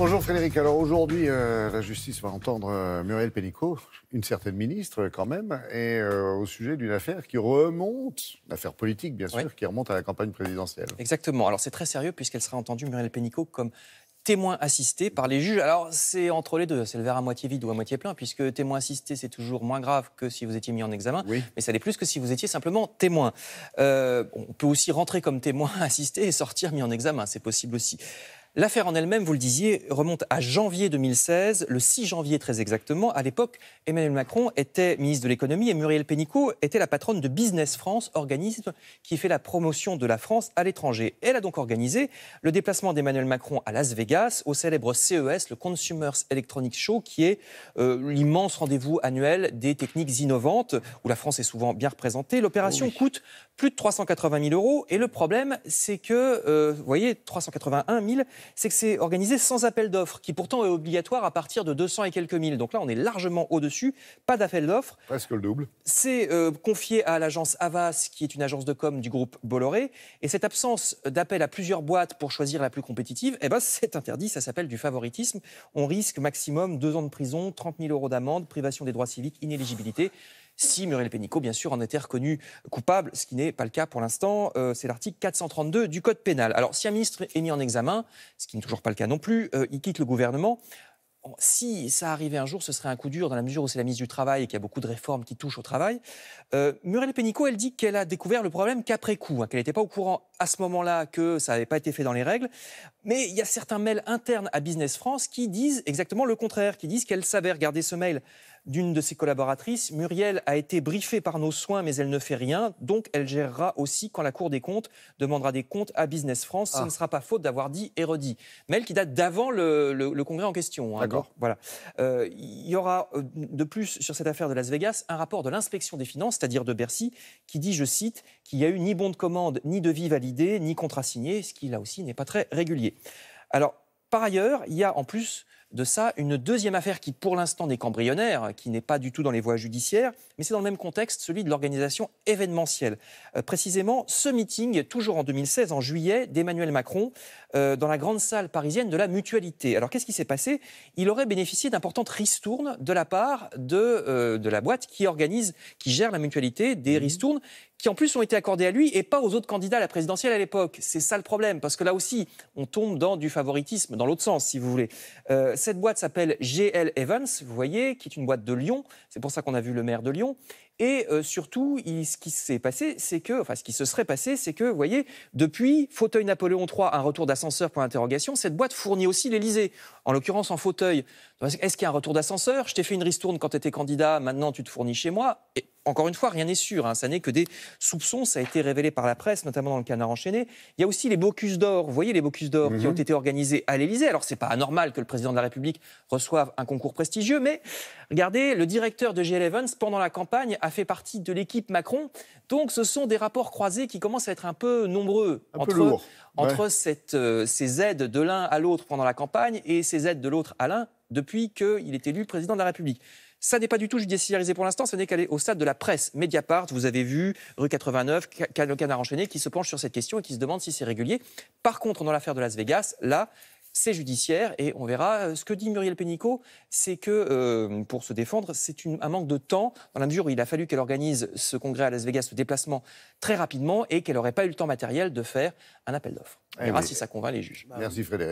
Bonjour Frédéric. Alors aujourd'hui, euh, la justice va entendre euh, Muriel Pénicaud, une certaine ministre quand même, et euh, au sujet d'une affaire qui remonte, l'affaire politique bien sûr, Oui. qui remonte à la campagne présidentielle. Exactement. Alors c'est très sérieux puisqu'elle sera entendue, Muriel Pénicaud, comme témoin assisté par les juges. Alors c'est entre les deux, c'est le verre à moitié vide ou à moitié plein, puisque témoin assisté c'est toujours moins grave que si vous étiez mis en examen, Oui. mais ça l'est plus que si vous étiez simplement témoin. Euh, on peut aussi rentrer comme témoin assisté et sortir mis en examen, c'est possible aussi. L'affaire en elle-même, vous le disiez, remonte à janvier 2016, le 6 janvier très exactement. À l'époque, Emmanuel Macron était ministre de l'économie et Muriel Pénicaud était la patronne de Business France, organisme qui fait la promotion de la France à l'étranger. Elle a donc organisé le déplacement d'Emmanuel Macron à Las Vegas au célèbre CES, le Consumer Electronics Show, qui est euh, l'immense rendez-vous annuel des techniques innovantes, où la France est souvent bien représentée. L'opération Oui. coûte plus de 380 000 euros. Et le problème, c'est que, euh, vous voyez, 381 000, c'est que c'est organisé sans appel d'offres, qui pourtant est obligatoire à partir de 200 et quelques mille. Donc là, on est largement au-dessus. Pas d'appel d'offres. Presque le double. C'est euh, confié à l'agence Avas, qui est une agence de com du groupe Bolloré. Et cette absence d'appel à plusieurs boîtes pour choisir la plus compétitive, eh ben, c'est interdit. Ça s'appelle du favoritisme. On risque maximum deux ans de prison, 30 000 euros d'amende, privation des droits civiques, inéligibilité. Si Muriel Pénicaud, bien sûr, en était reconnu coupable, ce qui n'est pas le cas pour l'instant, euh, c'est l'article 432 du Code pénal. Alors, si un ministre est mis en examen, ce qui n'est toujours pas le cas non plus, euh, il quitte le gouvernement. Si ça arrivait un jour, ce serait un coup dur dans la mesure où c'est la mise du travail et qu'il y a beaucoup de réformes qui touchent au travail. Euh, Muriel Pénicaud, elle dit qu'elle a découvert le problème qu'après coup, hein, qu'elle n'était pas au courant à ce moment-là que ça n'avait pas été fait dans les règles. Mais il y a certains mails internes à Business France qui disent exactement le contraire, qui disent qu'elle savait regarder ce mail d'une de ses collaboratrices. Muriel a été briefée par nos soins, mais elle ne fait rien. Donc, elle gérera aussi quand la Cour des comptes demandera des comptes à Business France. Ce Ah. ne sera pas faute d'avoir dit et redit. Mail qui date d'avant le, le- le congrès en question. hein. D'accord. Voilà. Euh, il y aura euh, de plus sur cette affaire de Las Vegas un rapport de l'inspection des finances, c'est-à-dire de Bercy, qui dit, je cite, qu'il n'y a eu ni bon de commande, ni devis validé, ni contrat signé, ce qui là aussi n'est pas très régulier. Alors, par ailleurs, il y a en plus de ça une deuxième affaire qui, pour l'instant, n'est qu'embryonnaire, qui n'est pas du tout dans les voies judiciaires, mais c'est dans le même contexte, celui de l'organisation événementielle. Euh, précisément, ce meeting, toujours en 2016, en juillet, d'Emmanuel Macron, euh, dans la grande salle parisienne de la Mutualité. Alors, qu'est-ce qui s'est passé? Il aurait bénéficié d'importantes ristournes de la part de, euh, de la boîte qui organise, qui gère la Mutualité, des ristournes qui en plus ont été accordées à lui et pas aux autres candidats à la présidentielle à l'époque. C'est ça le problème, parce que là aussi, on tombe dans du favoritisme, dans l'autre sens, si vous voulez. Euh, cette boîte s'appelle GL Evans, vous voyez, qui est une boîte de Lyon. C'est pour ça qu'on a vu le maire de Lyon. Et euh, surtout, il- ce qui s'est passé, c'est que, enfin, ce qui se serait passé, c'est que, vous voyez, depuis fauteuil Napoléon III, un retour d'ascenseur pour interrogation, cette boîte fournit aussi l'Élysée, en l'occurrence en fauteuil. Est-ce qu'il y a un retour d'ascenseur? Je t'ai fait une ristourne quand tu étais candidat, maintenant tu te fournis chez moi. Et encore une fois, rien n'est sûr. hein. Ça n'est que des soupçons. Ça a été révélé par la presse, notamment dans le Canard enchaîné. Il y a aussi les Bocuse d'or. Vous voyez les Bocuse d'or qui ont été organisés à l'Élysée. Alors, c'est pas anormal que le président de la République reçoive un concours prestigieux, mais regardez, le directeur de GL Evans, pendant la campagne, a fait partie de l'équipe Macron. Donc, ce sont des rapports croisés qui commencent à être un peu nombreux Un peu entre, lourd. entre cette, euh, ces aides de l'un à l'autre pendant la campagne et ces aides de l'autre à l'un depuis qu'il est élu président de la République. Ça n'est pas du tout judiciarisé pour l'instant, ce n'est qu'aller au stade de la presse. Mediapart, vous avez vu, rue 89, Ca- le canard enchaîné, qui se penche sur cette question et qui se demande si c'est régulier. Par contre, dans l'affaire de Las Vegas, là, c'est judiciaire et on verra. Euh, Ce que dit Muriel Pénicaud, c'est que euh, pour se défendre, c'est un manque de temps, dans la mesure où il a fallu qu'elle organise ce congrès à Las Vegas, ce déplacement très rapidement et qu'elle n'aurait pas eu le temps matériel de faire un appel d'offres. On Eh verra oui. si ça convainc les juges. Merci Frédéric.